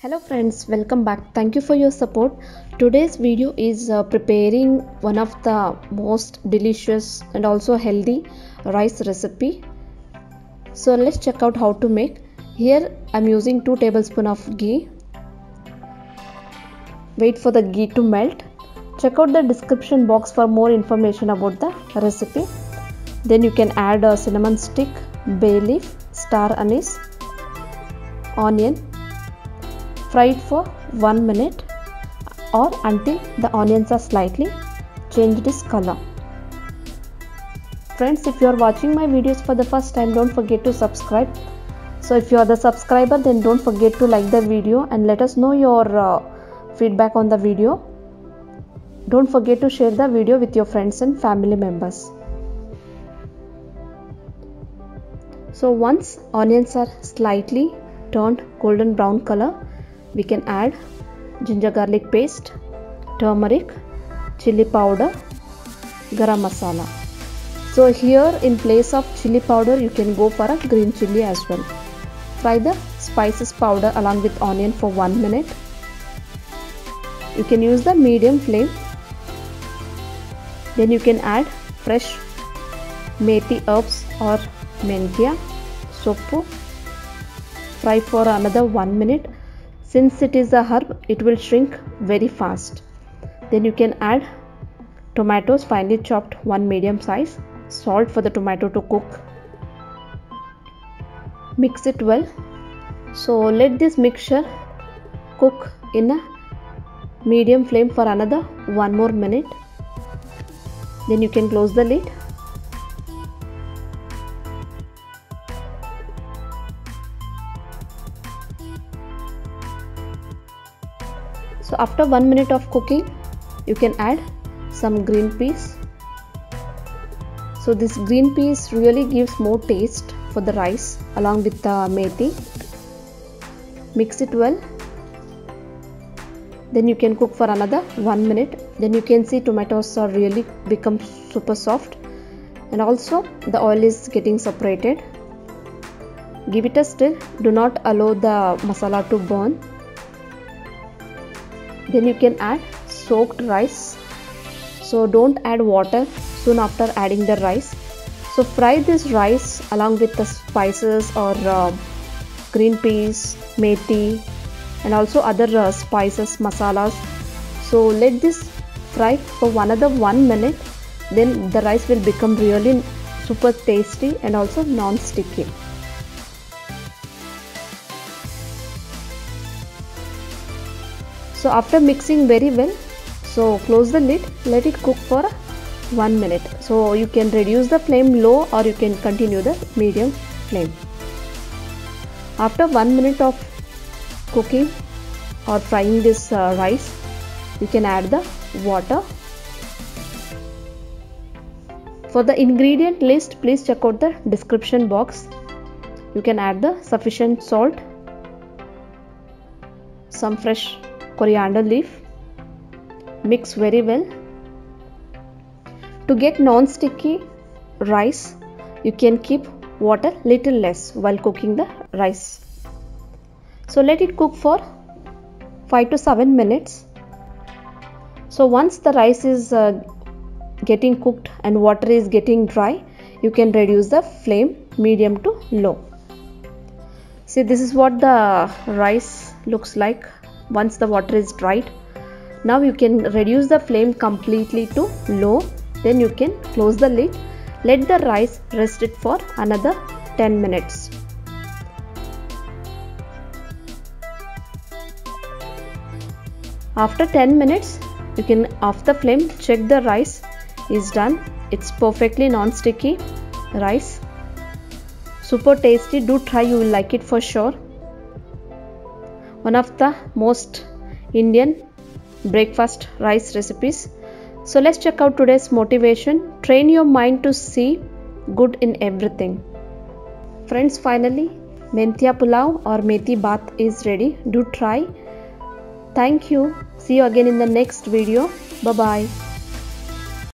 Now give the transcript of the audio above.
hello friends welcome back. Thank you for your support. Today's video is uh, preparing one of the most delicious and also healthy rice recipe. So let's check out how to make. Here i'm using 2 tablespoon of ghee. Wait for the ghee to melt. Check out the description box for more information about the recipe. Then you can add a cinnamon stick bay leaf star anise onion fry it for 1 minute or until the onions are slightly changed its color. Friends if you are watching my videos for the first time don't forget to subscribe. So if you are the subscriber then don't forget to like the video and let us know your uh, feedback on the video. Don't forget to share the video with your friends and family members. So once onions are slightly turned golden brown color we can add ginger garlic paste turmeric chili powder garam masala. So here in place of chili powder you can go for a green chili as well. Fry the spices powder along with onion for 1 minute. You can use the medium flame. Then you can add fresh methi herbs or menthya soppu fry for another 1 minute since it is a herb it will shrink very fast. Then you can add tomatoes finely chopped one medium size salt for the tomato to cook. Mix it well. So let this mixture cook in a medium flame for another one more minute. Then you can close the lid so after 1 minute of cooking you can add some green peas. So this green peas really gives more taste for the rice along with the methi. Mix it well. Then you can cook for another 1 minute. Then you can see tomatoes are really become super soft. And also the oil is getting separated. Give it a stir. Do not allow the masala to burn then you can add soaked rice. So don't add water soon after adding the rice. So fry this rice along with the spices or uh, green peas methi and also other uh, spices masalas. So let this fry for another one minute. Then the rice will become really super tasty and also non-sticky so after mixing very well so close the lid let it cook for one minute. So you can reduce the flame low or you can continue the medium flame. After one minute of cooking or frying this uh, rice you can add the water. For the ingredient list please check out the description box. You can add the sufficient salt some fresh coriander leaf mix very well. To get non-sticky rice you can keep water little less while cooking the rice. So let it cook for 5 to 7 minutes. So once the rice is uh, getting cooked and water is getting dry you can reduce the flame medium to low. See this is what the rice looks like once the water is dried. Now you can reduce the flame completely to low. Then you can close the lid. Let the rice rest it for another 10 minutes. After 10 minutes you can off the flame check the rice is done. It's perfectly non-sticky rice. Super tasty. Do try. You will like it for sure one of the most Indian breakfast rice recipes. So let's check out today's motivation. Train your mind to see good in everything. Friends, finally, menthya pulao or methi bath is ready. Do try. Thank you. See you again in the next video. Bye bye.